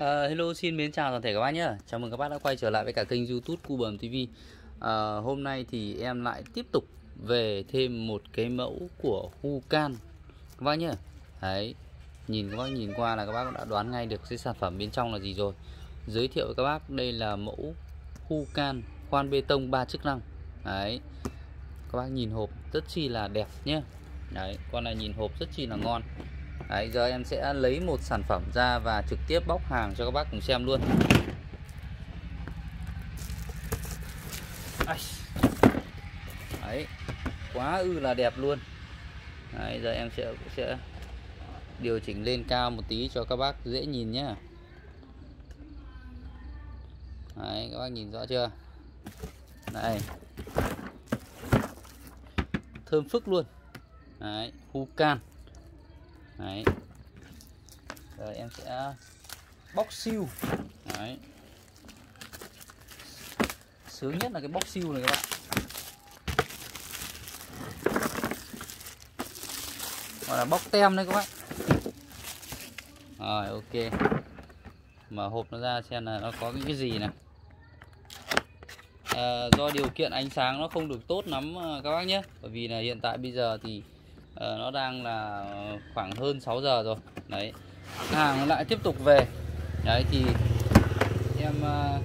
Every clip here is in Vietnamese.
Uh, hello xin mến chào toàn thể các bác nhé Chào mừng các bác đã quay trở lại với cả kênh youtube Cu Bầm TV uh, ờ, Hôm nay thì em lại tiếp tục về thêm một cái mẫu của Hucan Các bác nhé Đấy Nhìn các bác nhìn qua là các bác đã đoán ngay được cái sản phẩm bên trong là gì rồi. Giới thiệu với các bác đây là mẫu Hucan khoan bê tông 3 chức năng. Đấy Các bác nhìn hộp rất chi là đẹp nhé Đấy con này nhìn hộp rất chi là ngon. Đấy, giờ em sẽ lấy một sản phẩm ra và trực tiếp bóc hàng cho các bác cùng xem luôn. Đấy, quá ư là đẹp luôn. Đấy, giờ em sẽ sẽ điều chỉnh lên cao một tí cho các bác dễ nhìn nhé Đấy, các bác nhìn rõ chưa? Đây. Thơm phức luôn. Đấy, Hucan Đấy. Rồi em sẽ bóc siêu. Đấy. Sướng nhất là cái bóc siêu này các bạn. Gọi là bóc tem đấy các bạn. Rồi ok. Mở hộp nó ra xem là nó có những cái gì này. À, do điều kiện ánh sáng nó không được tốt lắm à, các bác nhé bởi vì là hiện tại bây giờ thì à, nó đang là khoảng hơn 6 giờ rồi. Đấy. Hàng lại tiếp tục về. Đấy thì em ờ,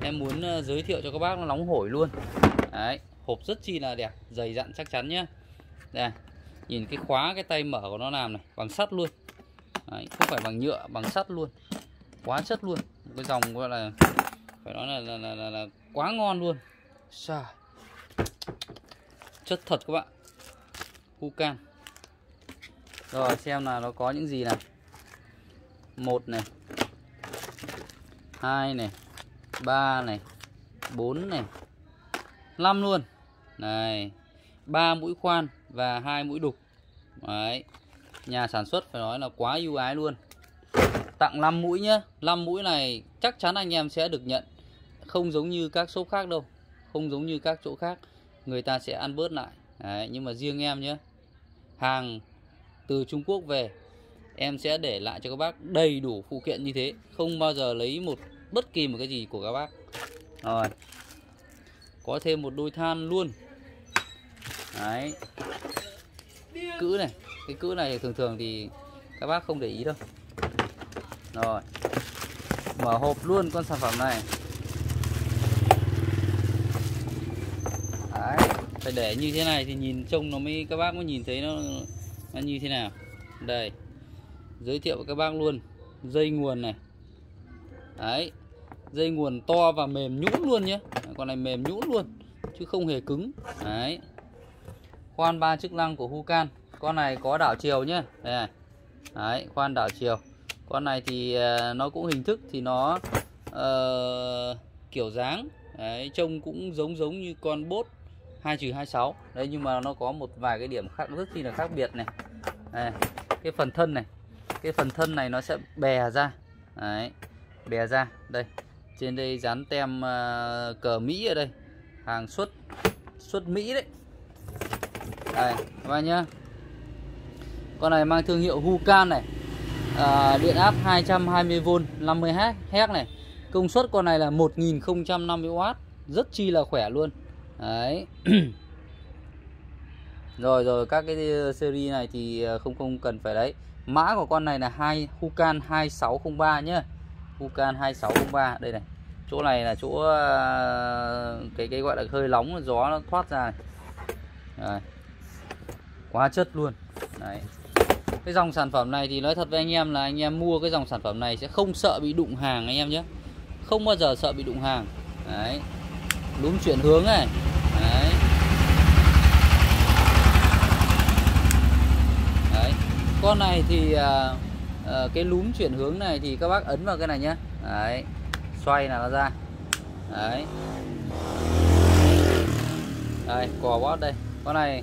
em muốn ờ, giới thiệu cho các bác nó nóng hổi luôn. Đấy hộp rất chi là đẹp dày dặn chắc chắn nhá. Đây nhìn cái khóa cái tay mở của nó làm này bằng sắt luôn. Đấy, không phải bằng nhựa bằng sắt luôn. Quá chất luôn. Một cái dòng gọi là phải nói là là, là, là, là quá ngon luôn. Sao? chất thật các bạn. Hucan Rồi xem là nó có những gì nào. Một này hai này ba này bốn này năm luôn. Này ba mũi khoan và hai mũi đục. Đấy. Nhà sản xuất phải nói là quá ưu ái luôn. Tặng 5 mũi nhá. 5 mũi này chắc chắn anh em sẽ được nhận. Không giống như các shop khác đâu. Không giống như các chỗ khác. Người ta sẽ ăn bớt lại. Đấy, Nhưng mà riêng em nhé hàng từ Trung Quốc về. Em sẽ để lại cho các bác đầy đủ phụ kiện như thế, không bao giờ lấy một, bất kỳ một cái gì của các bác. Rồi, có thêm một đôi than luôn. Đấy. Cữ này, cái cữ này thường thường thì các bác không để ý đâu. Rồi, mở hộp luôn con sản phẩm này. Phải để như thế này thì nhìn trông nó mới các bác mới nhìn thấy nó, nó như thế nào. Đây giới thiệu với các bác luôn. Dây nguồn này. Đấy dây nguồn to và mềm nhũn luôn nhé con này mềm nhũn luôn chứ không hề cứng. Đấy. Khoan ba chức năng của Hucan con này có đảo chiều nhé đây này. Đấy khoan đảo chiều. Con này thì à, nó cũng hình thức thì nó uh, kiểu dáng. Đấy trông cũng giống giống như con bốt. 2 trừ 26 đấy nhưng mà nó có một vài cái điểm khác rất chi là khác biệt này. Đây, cái phần thân này. Cái phần thân này nó sẽ bè ra. Đấy bè ra. Đây trên đây dán tem uh, cờ Mỹ ở đây. Hàng xuất xuất Mỹ đấy. Đây các bạn nhá. Con này mang thương hiệu Hucan này. À, điện áp 220V 50Hz này. Công suất con này là 1050W rất chi là khỏe luôn đấy. Rồi rồi, các cái ờ, series này thì ờ, không không cần phải đấy. Mã của con này là hai, Hukan 2603 nhá. Hukan 2603 đây này. Chỗ này là chỗ ờ, cái cái gọi là hơi nóng gió nó thoát ra này. Đấy. quá chất luôn. Đấy. Cái dòng sản phẩm này thì nói thật với anh em là anh em mua cái dòng sản phẩm này sẽ không sợ bị đụng hàng anh em nhé không bao giờ sợ bị đụng hàng. Đấy. Đúng chuyển hướng này đấy. Đấy. Con này thì uh, uh, cái lúm chuyển hướng này thì các bác ấn vào cái này nhé đấy. Xoay là nó ra. Đấy. Đây cò bót đây. Con này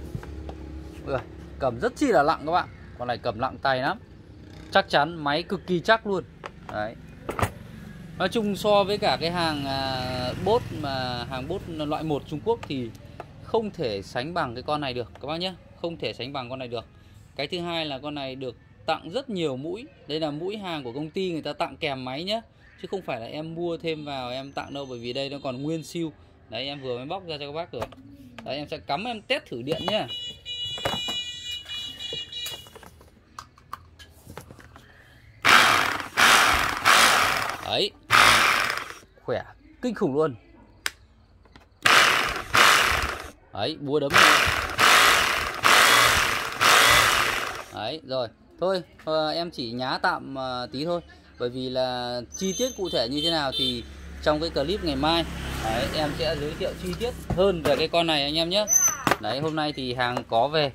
Ui, cầm rất chi là nặng các bạn. Con này cầm nặng tay lắm. Chắc chắn máy cực kỳ chắc luôn. Đấy. Nói chung so với cả cái hàng à, bốt mà, hàng bốt loại 1 Trung Quốc thì không thể sánh bằng cái con này được, các bác nhé. Không thể sánh bằng con này được. Cái thứ hai là con này được tặng rất nhiều mũi. Đây là mũi hàng của công ty, người ta tặng kèm máy nhé. Chứ không phải là em mua thêm vào, em tặng đâu, bởi vì đây nó còn nguyên siêu. Đấy, em vừa mới bóc ra cho các bác rồi. Đấy, em sẽ cắm, em test thử điện nhé. Đấy khỏe kinh khủng luôn. Đấy búa đấm. Đấy rồi. Thôi à, em chỉ nhá tạm à, tí thôi. Bởi vì là chi tiết cụ thể như thế nào thì trong cái clip ngày mai đấy, em sẽ giới thiệu chi tiết hơn về cái con này anh em nhé. Đấy hôm nay thì hàng có về.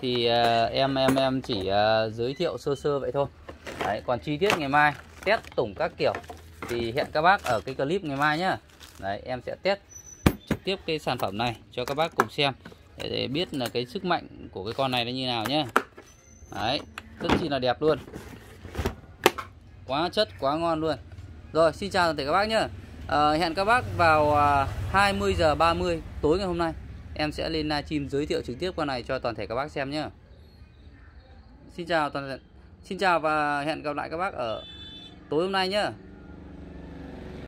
Thì uh, em em em chỉ uh, giới thiệu sơ sơ vậy thôi. Đấy còn chi tiết ngày mai test tổng các kiểu thì hẹn các bác ở cái clip ngày mai nhá. Đấy em sẽ test trực tiếp cái sản phẩm này cho các bác cùng xem để, để biết là cái sức mạnh của cái con này nó như nào nhá. Đấy rất chi là đẹp luôn. Quá chất quá ngon luôn. Rồi xin chào toàn thể các bác nhá. À, hẹn các bác vào à, 20 giờ 30 tối ngày hôm nay. Em sẽ lên livestream giới thiệu trực tiếp con này cho toàn thể các bác xem nhá. Xin chào toàn xin chào và hẹn gặp lại các bác ở tối hôm nay nhá.